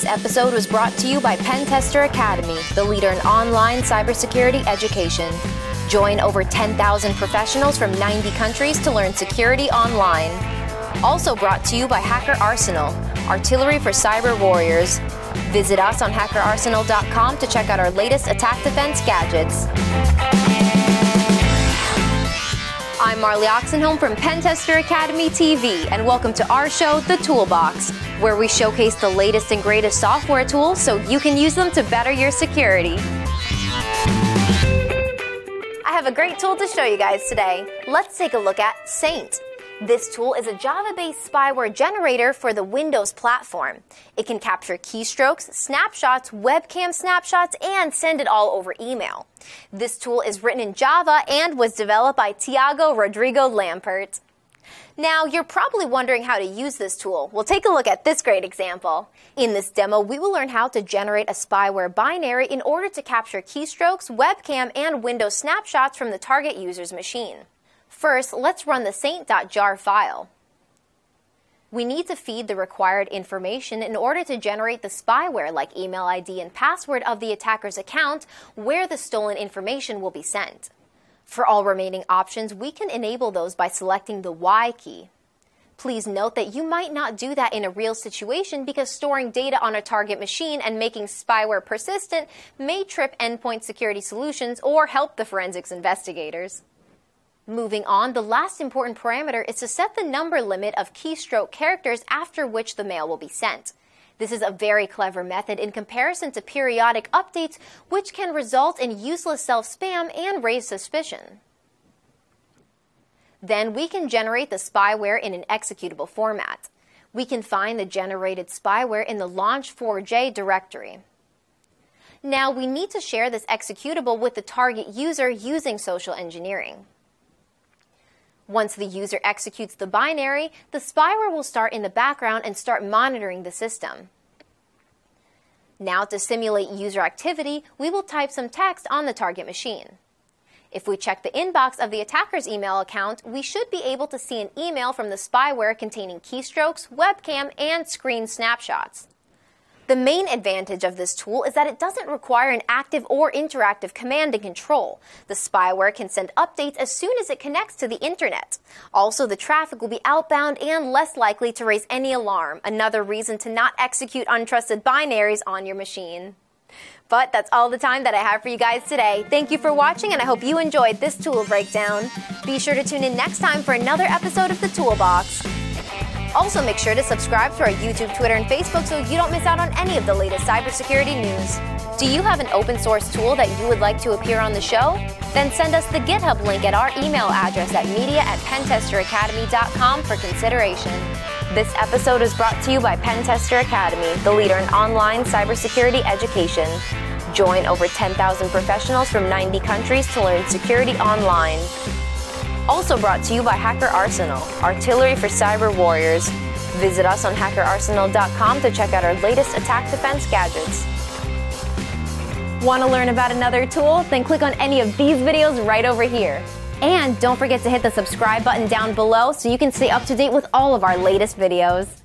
This episode was brought to you by Pen Tester Academy, the leader in online cybersecurity education. Join over 10,000 professionals from 90 countries to learn security online. Also brought to you by Hacker Arsenal, artillery for cyber warriors. Visit us on hackerarsenal.com to check out our latest attack defense gadgets. I'm Marley Oxenholm from Pentester Academy TV, and welcome to our show, The Toolbox, where we showcase the latest and greatest software tools so you can use them to better your security. I have a great tool to show you guys today. Let's take a look at Saint. This tool is a Java-based spyware generator for the Windows platform. It can capture keystrokes, snapshots, webcam snapshots, and send it all over email. This tool is written in Java and was developed by Tiago Rodrigo Lampert. Now, you're probably wondering how to use this tool. We'll take a look at this great example. In this demo, we will learn how to generate a spyware binary in order to capture keystrokes, webcam, and Windows snapshots from the target user's machine. First, let's run the saint.jar file. We need to feed the required information in order to generate the spyware like email ID and password of the attacker's account where the stolen information will be sent. For all remaining options, we can enable those by selecting the Y key. Please note that you might not do that in a real situation because storing data on a target machine and making spyware persistent may trip endpoint security solutions or help the forensics investigators. Moving on, the last important parameter is to set the number limit of keystroke characters after which the mail will be sent. This is a very clever method in comparison to periodic updates, which can result in useless self spam and raise suspicion. Then we can generate the spyware in an executable format. We can find the generated spyware in the launch4j directory. Now we need to share this executable with the target user using social engineering. Once the user executes the binary, the spyware will start in the background and start monitoring the system. Now, to simulate user activity, we will type some text on the target machine. If we check the inbox of the attacker's email account, we should be able to see an email from the spyware containing keystrokes, webcam, and screen snapshots. The main advantage of this tool is that it doesn't require an active or interactive command and control. The spyware can send updates as soon as it connects to the internet. Also, the traffic will be outbound and less likely to raise any alarm, another reason to not execute untrusted binaries on your machine. But that's all the time that I have for you guys today. Thank you for watching, and I hope you enjoyed this tool breakdown. Be sure to tune in next time for another episode of The Toolbox. Also, make sure to subscribe to our YouTube, Twitter, and Facebook so you don't miss out on any of the latest cybersecurity news. Do you have an open source tool that you would like to appear on the show? Then send us the GitHub link at our email address at media at pentesteracademy.com for consideration. This episode is brought to you by Pentester Academy, the leader in online cybersecurity education. Join over 10,000 professionals from 90 countries to learn security online. Also brought to you by Hacker Arsenal, artillery for cyber warriors. Visit us on hackerarsenal.com to check out our latest attack defense gadgets. Want to learn about another tool? Then click on any of these videos right over here. And don't forget to hit the subscribe button down below so you can stay up to date with all of our latest videos.